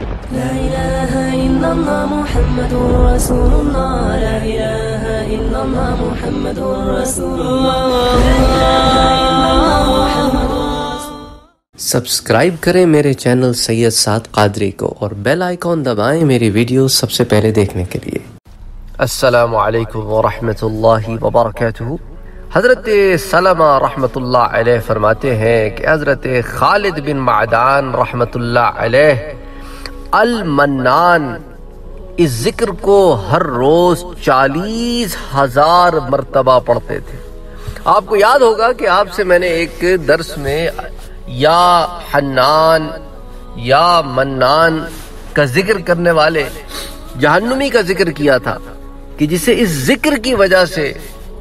لا إله إلا الله محمد رسول الله. لا إله إلا الله محمد رسول الله. لا إله إلا الله محمد سبسکرائب کریں میرے چینل سید سعد قادری کو اور بیل آئیکن دبائیں میری ویڈیو سب سے پہلے دیکھنے کے لیے. السلام علیکم ورحمۃ اللہ وبرکاتہ. حضرت سلمہ رحمۃ اللہ علیہ فرماتے ہیں کہ حضرت خالد بن معدان رحمۃ اللہ علیہ المنان، اس ذکر کو ہر روز چالیس ہزار مرتبہ پڑھتے تھے۔ آپ کو یاد ہوگا کہ آپ سے میں نے ایک درس میں یا حنان، یا منان کا ذکر کرنے والے جہنمی کا ذکر کیا تھا کہ جسے اس ذکر کی وجہ سے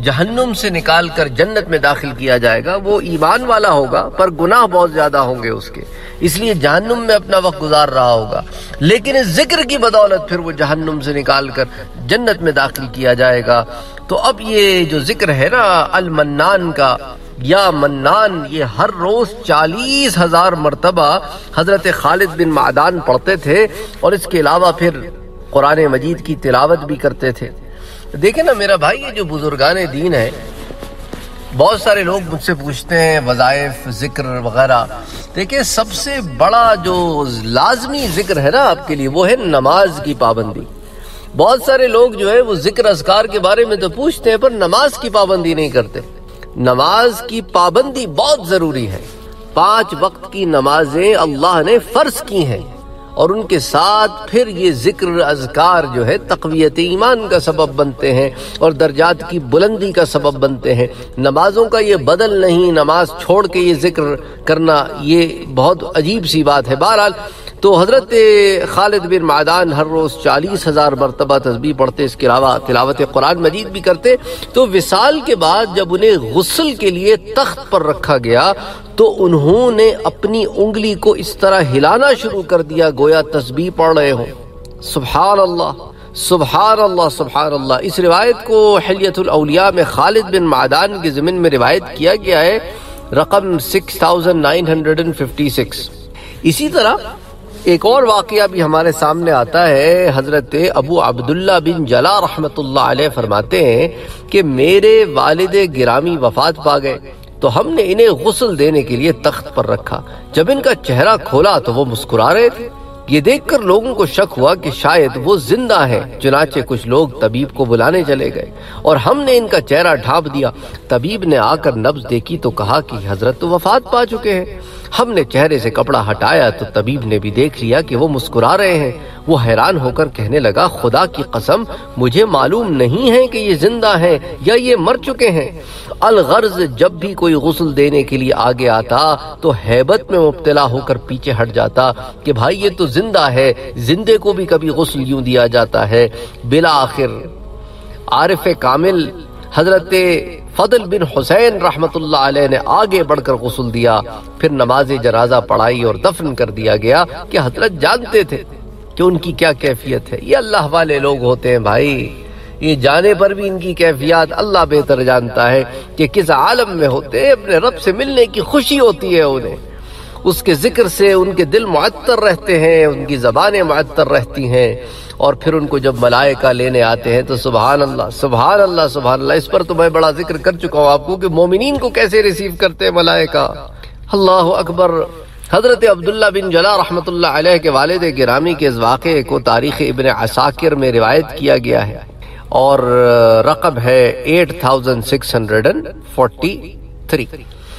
جہنم سے نکال کر جنت میں داخل کیا جائے گا، وہ ایمان والا ہوگا، پر گناہ بہت زیادہ ہوں گے اس کے۔ اس لیے جہنم میں اپنا وقت گزار رہا ہوگا۔ لیکن اس ذکر کی بدولت پھر وہ جہنم سے نکال کر جنت میں داخل کیا جائے گا۔ تو اب یہ جو ذکر ہے نا، المنان کا، یا منان، یہ ہر روز چالیس ہزار مرتبہ حضرت خالد بن معدان پڑھتے تھے، اور اس کے علاوہ پھر قرآن مجید کی تلاوت بھی کرتے تھے۔ دیکھیں نا میرا بھائی، یہ جو بزرگان دین ہے بہت سارے لوگ مجھ سے پوچھتے ہیں، وظائف، ذکر وغیرہ۔ دیکھیں، سب سے بڑا جو لازمی ذکر ہے نا آپ کے لیے، وہ ہے نماز کی پابندی۔ بہت سارے لوگ جو ہے وہ ذکر اذکار کے بارے میں تو پوچھتے ہیں، پر نماز کی پابندی نہیں کرتے۔ نماز کی پابندی بہت ضروری ہے۔ پانچ وقت کی نمازیں اللہ نے فرض کی ہیں۔ اور ان کے ساتھ پھر یہ ذکر اذکار جو ہے تقویت ایمان کا سبب بنتے ہیں اور درجات کی بلندی کا سبب بنتے ہیں۔ نمازوں کا یہ بدل نہیں، نماز چھوڑ کے یہ ذکر کرنا یہ بہت عجیب سی بات ہے۔ بہرحال تو حضرت خالد بن معدان ہر روز چالیس ہزار مرتبہ تسبیح پڑھتے، اس کے علاوہ تلاوت قرآن مجید بھی کرتے۔ تو وصال کے بعد جب انہیں غسل کے لیے تخت پر رکھا گیا، تو انہوں نے اپنی انگلی کو اس طرح ہلانا شروع کر دیا، گویا تسبیح پڑھ رہے ہوں۔ سبحان اللہ سبحان اللہ سبحان اللہ اس روایت کو حلیت الاولیاء میں خالد بن معدان کے زمین میں روایت کیا گیا ہے، رقم 6956 اسی طرح ایک اور واقعہ بھی ہمارے سامنے آتا ہے۔ حضرت ابو عبداللہ بن جلا رحمت اللہ علیہ فرماتے ہیں کہ میرے والد گرامی وفات پا گئے، تو ہم نے انہیں غسل دینے کے لیے تخت پر رکھا۔ جب ان کا چہرہ کھولا تو وہ مسکرا رہے تھے۔ یہ دیکھ کر لوگوں کو شک ہوا کہ شاید وہ زندہ ہے چنانچہ کچھ لوگ طبیب کو بلانے چلے گئے۔ اور ہم نے ان کا چہرہ ڈھانپ دیا۔ طبیب نے آ کر نبز دیکھی تو کہا کہ حضرت تو وفات پا چکے ہیں۔ ہم نے چہرے سے کپڑا ہٹایا تو طبیب نے بھی دیکھ لیا کہ وہ مسکرا رہے ہیں۔ وہ حیران ہو کر کہنے لگا، خدا کی قسم، مجھے معلوم نہیں ہے کہ یہ زندہ ہیں یا یہ مر چکے ہیں۔ الغرض جب بھی کوئی غسل دینے کے لیے آگے آتا تو حیبت میں مبتلا ہو کر پیچھے ہٹ جاتا کہ بھائی، یہ تو زندہ ہے، زندے کو بھی کبھی غسل یوں دیا جاتا ہے۔ بلا آخر عارف کامل حضرت فضل بن حسین رحمت اللہ علیہ نے آگے بڑھ کر غسل دیا۔ پھر نماز جنازہ پڑھائی اور دفن کر دیا گیا کہ حضرت جانتے تھے کہ ان کی کیا کیفیت ہے۔ یہ اللہ والے لوگ ہوتے ہیں بھائی۔ یہ جانے پر بھی ان کی کیفیات اللہ بہتر جانتا ہے کہ کس عالم میں ہوتے ہیں، اپنے رب سے ملنے کی خوشی ہوتی ہے انہیں۔ اس کے ذکر سے ان کے دل معطر رہتے ہیں، ان کی زبانیں معطر رہتی ہیں۔ اور پھر ان کو جب ملائکہ لینے آتے ہیں تو سبحان اللہ سبحان اللہ سبحان اللہ۔ اس پر تو میں بڑا ذکر کر چکا ہوں آپ کو کہ مومنین کو کیسے ریسیو کرتے ہیں ملائکہ۔ اللہ اکبر۔ حضرت عبداللہ بن جلا رحمت اللہ علیہ کے والد گرامی کے اس واقعے کو تاریخ ابن عساکر میں روایت کیا گیا ہے۔ اور رقم ہے 8643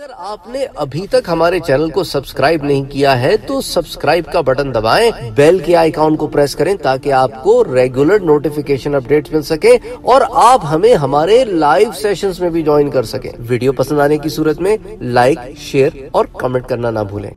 اگر آپ نے ابھی تک ہمارے چینل کو سبسکرائب نہیں کیا ہے تو سبسکرائب کا بٹن دبائیں، بیل کے آئیکن کو پریس کریں تاکہ آپ کو ریگولر نوٹیفیکیشن اپڈیٹ مل سکے اور آپ ہمیں ہمارے لائیو سیشنز میں بھی جوائن کر سکیں۔ ویڈیو پسند آنے کی صورت میں لائک شیئر اور کمنٹ کرنا نہ بھولیں۔